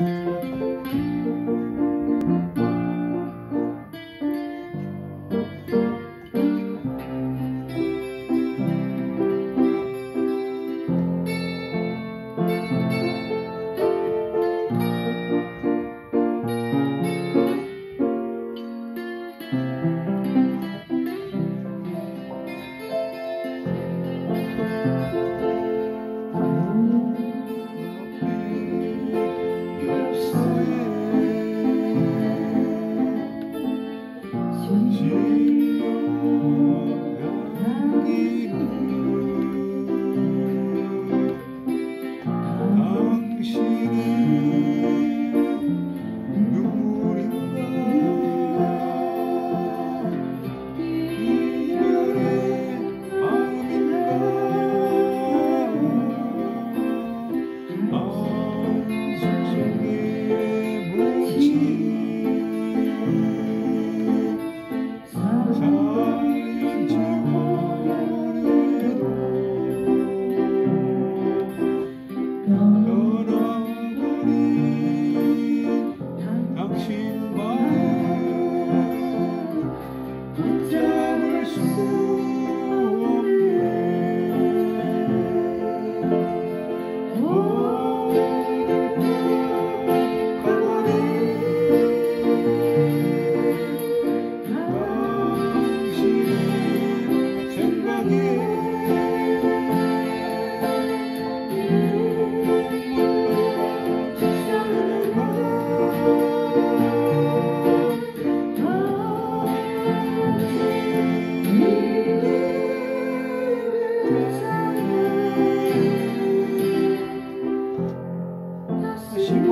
Bye. She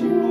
you